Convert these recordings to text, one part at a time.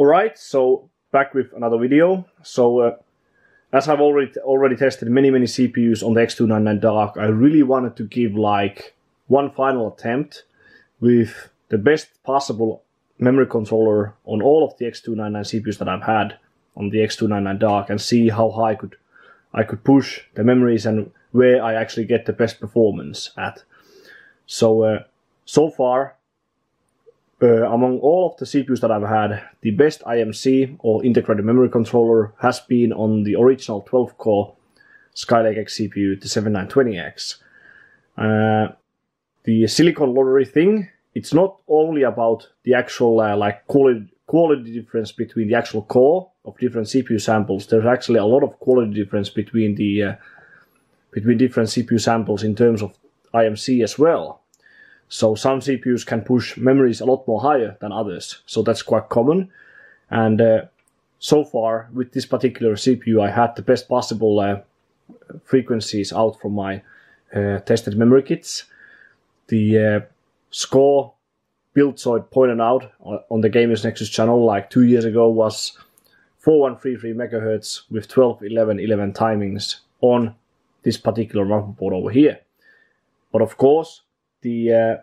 Alright, so back with another video. So uh, as I've already already tested many many CPUs on the X299 Dark, I really wanted to give like one final attempt with the best possible memory controller on all of the X299 CPUs that I've had on the X299 Dark and see how high I could I could push the memories and where I actually get the best performance at. So uh, so far uh, among all of the CPUs that I've had, the best IMC or integrated memory controller has been on the original 12 core Skylake X CPU, the 7920X. Uh, the silicon lottery thing, it's not only about the actual uh, like quality, quality difference between the actual core of different CPU samples. There's actually a lot of quality difference between the uh, between different CPU samples in terms of IMC as well. So some CPUs can push memories a lot more higher than others. So that's quite common. And uh, so far with this particular CPU, I had the best possible uh, frequencies out from my uh, tested memory kits. The uh, score Buildzoid pointed out on the Gamers Nexus channel like two years ago was 4133 megahertz with 12, 11, 11 timings on this particular motherboard over here. But of course, the uh,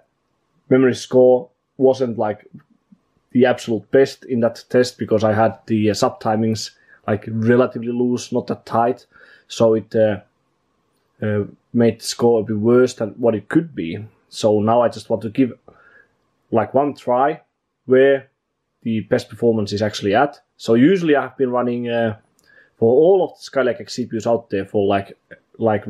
memory score wasn't like the absolute best in that test because I had the uh, sub timings like relatively loose, not that tight, so it uh, uh, made the score a bit worse than what it could be. So now I just want to give like one try where the best performance is actually at. So usually I've been running uh, for all of the Skylake CPUs out there for like like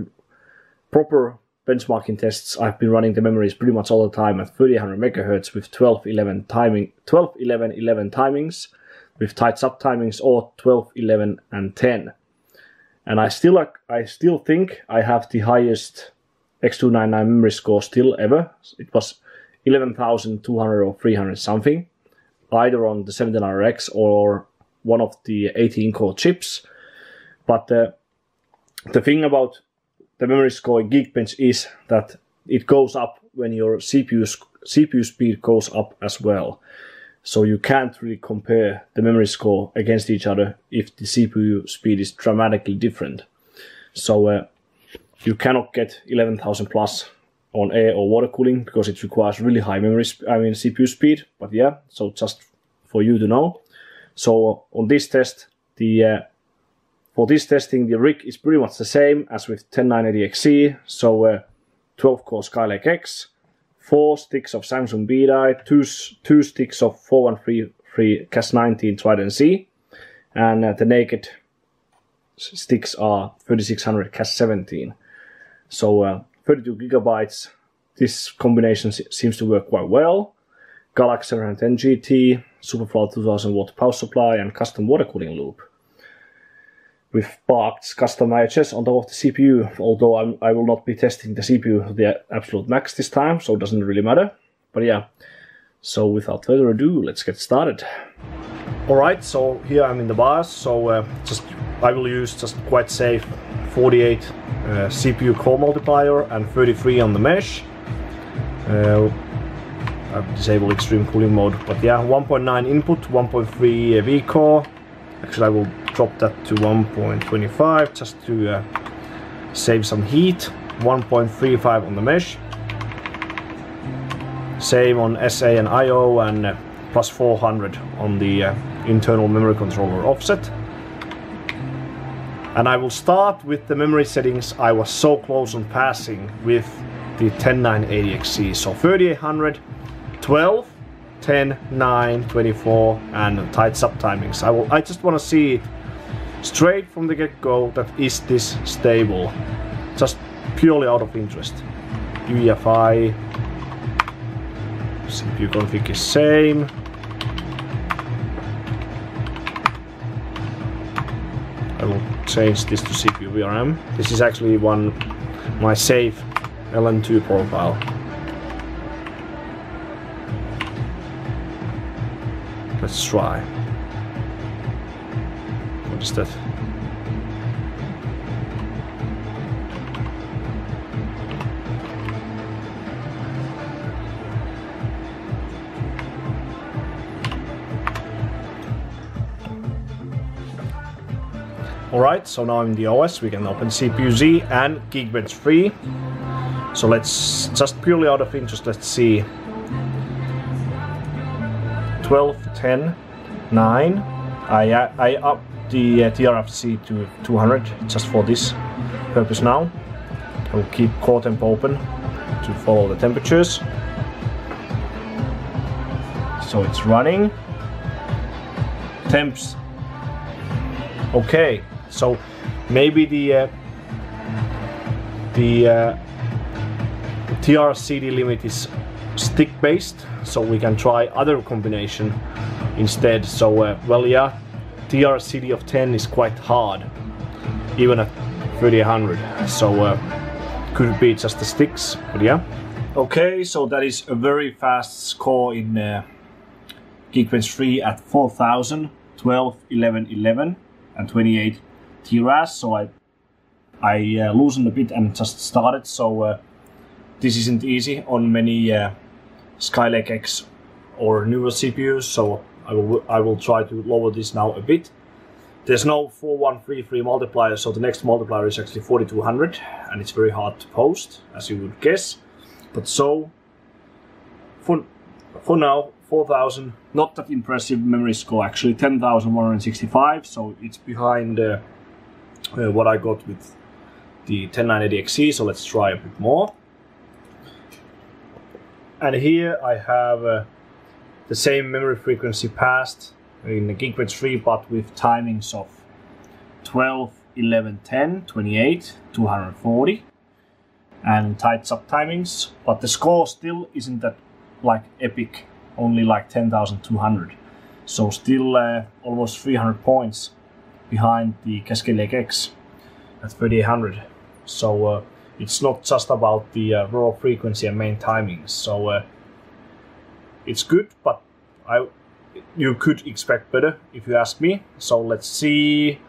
proper benchmarking tests, I've been running the memories pretty much all the time at 3800 megahertz with 12, 11 timing, 12, 11, 11 timings with tight sub timings or 12, 11 and 10. And I still, I still think I have the highest X299 memory score still ever. It was 11,200 or 300 something, either on the 7900X or one of the 18 core chips. But uh, the thing about the memory score in Geekbench is that it goes up when your CPU, CPU speed goes up as well. So you can't really compare the memory score against each other if the CPU speed is dramatically different. So uh, you cannot get 11,000 plus on air or water cooling because it requires really high memory, I mean CPU speed. But yeah, so just for you to know. So on this test, the uh, for this testing, the rig is pretty much the same as with 10980XE, so uh, 12 core Skylake X, 4 sticks of Samsung B-Die, 2, two sticks of 4133 Cas19 Trident Z, and uh, the naked sticks are 3600 Cas17. So uh, 32 gigabytes, this combination seems to work quite well. Galaxy 710 GT, SuperFlow 2000 watt power supply, and custom water cooling loop with parked custom IHS on top of the CPU, although I'm, I will not be testing the CPU the absolute max this time, so it doesn't really matter. But yeah, so without further ado, let's get started. Alright, so here I'm in the BIOS, so uh, just I will use just quite safe 48 uh, CPU core multiplier and 33 on the mesh. Uh, I've disabled extreme cooling mode, but yeah, 1.9 input, 1.3 V core. Actually, I will drop that to 1.25 just to uh, save some heat. 1.35 on the mesh. Same on SA and IO and uh, plus 400 on the uh, internal memory controller offset. And I will start with the memory settings I was so close on passing with the 10980XE so 3800 12 10 9 24 and tight sub timings. I will I just want to see straight from the get-go that is this stable. Just purely out of interest. UEFI CPU config is same. I will change this to CPU VRM this is actually one my safe LN2 profile. Let's try that? Alright, so now in the OS we can open CPU-Z and Geekbench 3. So let's, just purely out of interest, let's see. 12, 10, 9. I, I up the uh, TRFC to 200 just for this purpose now. I will keep core temp open to follow the temperatures. So it's running. Temps. Okay, so maybe the uh, the uh, TRCD limit is stick based, so we can try other combination instead. So uh, well, yeah, TRCD of 10 is quite hard, even at 3800. So uh, could be just the sticks, but yeah. Okay, so that is a very fast score in uh, Geekbench 3 at 4000, 12, 11, 11, and 28 TRAS. So I I uh, loosened a bit and just started. So uh, this isn't easy on many uh, Skylake X or newer CPUs. So I will I will try to lower this now a bit. There's no 4133 multiplier, so the next multiplier is actually 4200, and it's very hard to post, as you would guess. But so, for, for now, 4000, not that impressive memory score, actually 10,165, so it's behind uh, uh, what I got with the 10980XE, so let's try a bit more. And here I have uh, the same memory frequency passed in the Geekbench 3 but with timings of 12, 11, 10, 28, 240 and tight sub timings but the score still isn't that like epic only like 10,200 so still uh, almost 300 points behind the Cascade Lake X at 3800 so uh, it's not just about the uh, raw frequency and main timings. So uh, it's good but I you could expect better if you ask me. So let's see.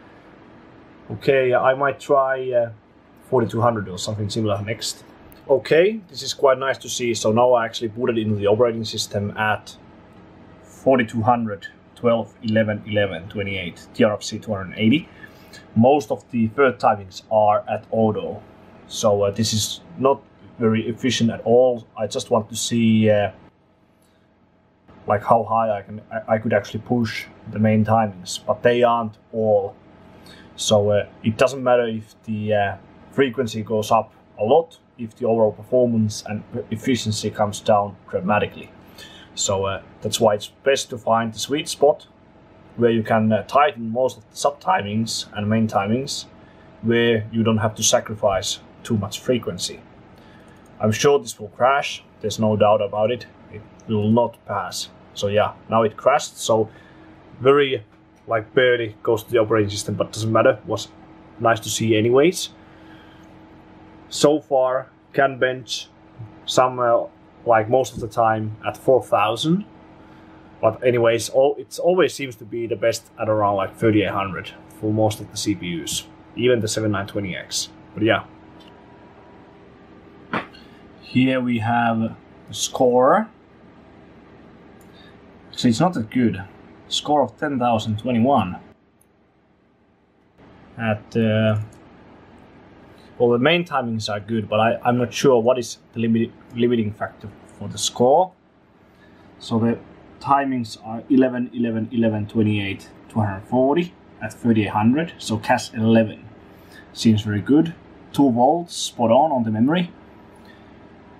Okay, I might try uh, 4200 or something similar next. Okay, this is quite nice to see. So now I actually booted into the operating system at 4200, 12, 11, 11, 28, TRFC 280. Most of the third timings are at auto. So uh, this is not very efficient at all. I just want to see uh, like how high I can I, could actually push the main timings, but they aren't all. So uh, it doesn't matter if the uh, frequency goes up a lot, if the overall performance and efficiency comes down dramatically. So uh, that's why it's best to find the sweet spot where you can uh, tighten most of the sub timings and main timings, where you don't have to sacrifice too much frequency. I'm sure this will crash. There's no doubt about it. It will not pass. So yeah, now it crashed. So very like barely goes to the operating system, but doesn't matter. Was nice to see anyways. So far, can bench some uh, like most of the time at 4000. But anyways, all, it always seems to be the best at around like 3800 for most of the CPUs, even the 7920X. But yeah. Here we have the score so it's not that good. Score of 10,021. At uh, well, the main timings are good, but I, I'm not sure what is the limit, limiting factor for the score. So the timings are 11, 11, 11, 28, 240 at 3800. So CAS 11 seems very good. 2 volts, spot on on the memory.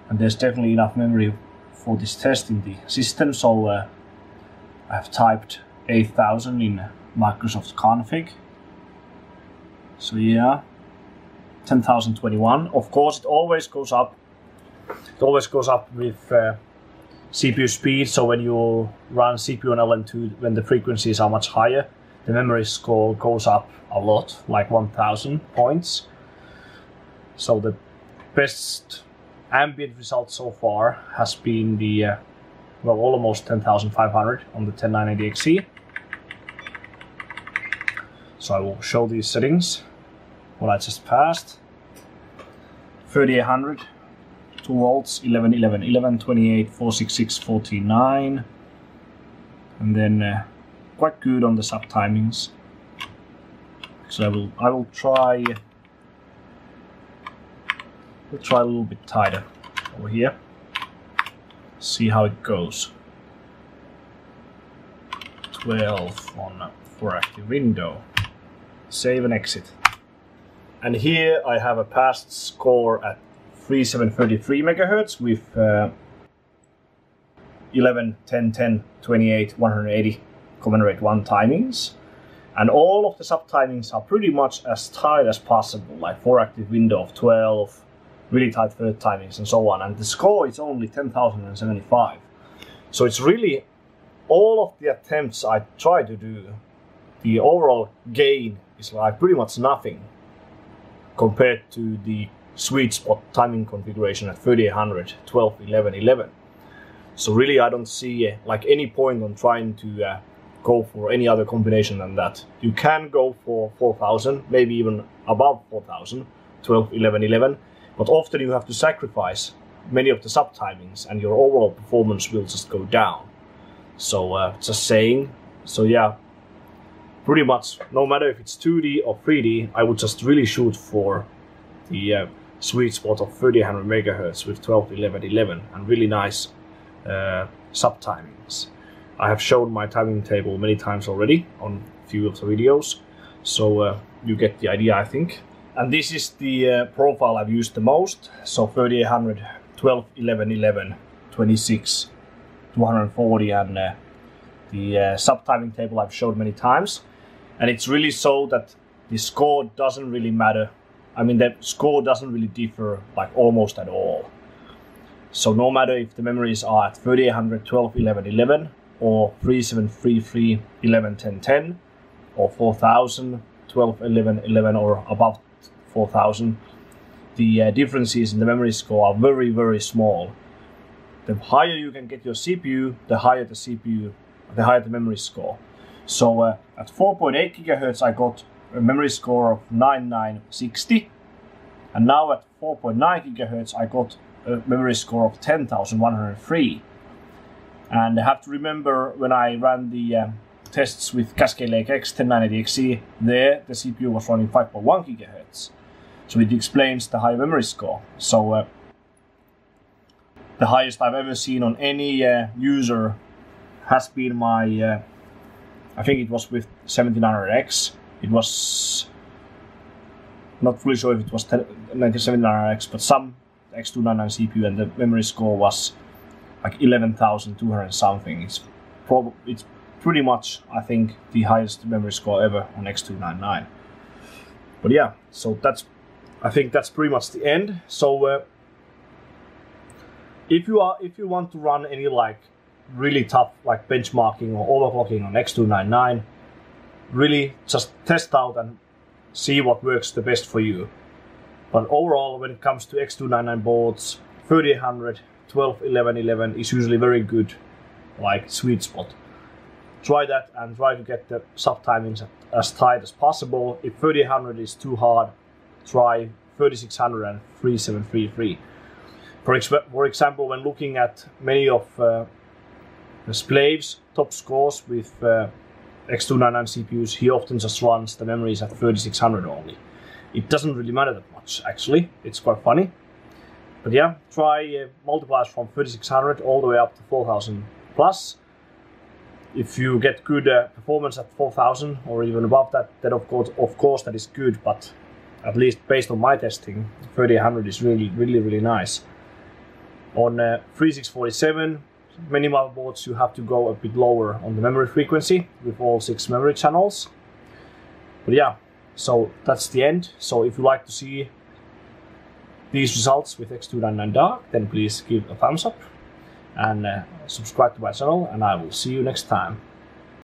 And there's definitely enough memory for this test in the system, so uh, I've typed 8000 in Microsoft config. So yeah, 10,021. Of course, it always goes up. It always goes up with uh, CPU speed. So when you run CPU on LN2, when the frequencies are much higher, the memory score goes up a lot, like 1,000 points. So the best ambient result so far has been the uh, well, almost 10,500 on the 10980XE. So I will show these settings, what I just passed. 3800, 2 volts, 11, 11, 11, 28, 466, 49. And then uh, quite good on the sub timings. So I will I will try we'll try a little bit tighter over here. See how it goes. 12 on for active window. Save and exit. And here I have a passed score at 3733 megahertz with uh, 11, 10, 10, 28, 180 common rate 1 timings. And all of the sub timings are pretty much as tight as possible, like 4 active window of 12, really tight third timings and so on. And the score is only 10,075. So it's really all of the attempts I try to do, the overall gain is like pretty much nothing compared to the sweet spot timing configuration at 3800, 12, 11, 11. So really I don't see uh, like any point on trying to uh, go for any other combination than that. You can go for 4000, maybe even above 4000, 12, 11, 11, but often you have to sacrifice many of the sub timings and your overall performance will just go down. So uh, just saying. So yeah, pretty much no matter if it's 2D or 3D, I would just really shoot for the uh, sweet spot of 3000 megahertz with 12, 11, 11 and really nice uh, sub timings. I have shown my timing table many times already on a few of the videos, so uh, you get the idea, I think. And this is the uh, profile I've used the most. So 3800, 12, 11, 11, 26, 240 and uh, the uh, sub-timing table I've showed many times. And it's really so that the score doesn't really matter. I mean, the score doesn't really differ like almost at all. So no matter if the memories are at 3800, 12, 11, 11 or 3733, 11, 10, 10 or 4000, 12, 11, 11 or above 4000, the uh, differences in the memory score are very, very small the higher you can get your CPU, the higher the CPU, the higher the memory score. So uh, at 4.8 gigahertz, I got a memory score of 9960, and now at 4.9 gigahertz, I got a memory score of 10,103. And I have to remember when I ran the uh, tests with Cascade Lake X 1090XE, there the CPU was running 5.1 gigahertz. So it explains the high memory score. So uh, the highest I've ever seen on any uh, user has been my, uh, I think it was with 7900X. It was not fully sure if it was 197900X, but some X299 CPU, and the memory score was like 11,200 something. It's probably it's pretty much I think the highest memory score ever on X299. But yeah, so that's I think that's pretty much the end. So. Uh, if you are if you want to run any like really tough like benchmarking or overclocking on X299, really just test out and see what works the best for you. But overall, when it comes to X299 boards, 3800, 12, 11, 11 is usually very good, like sweet spot. Try that and try to get the sub timings as tight as possible. If 3800 is too hard, try 3600 and 3733. For, ex for example, when looking at many of uh, Splave's top scores with uh, X299 CPUs, he often just runs the memories at 3600 only. It doesn't really matter that much, actually. It's quite funny. But yeah, try uh, multipliers from 3600 all the way up to 4000 plus. If you get good uh, performance at 4000 or even above that, then of course, of course that is good. But at least based on my testing, 3800 is really, really, really nice. On uh, 3647, many motherboards you have to go a bit lower on the memory frequency with all six memory channels. But yeah, so that's the end. So if you like to see these results with X299 Dark, then please give a thumbs up and uh, subscribe to my channel and I will see you next time.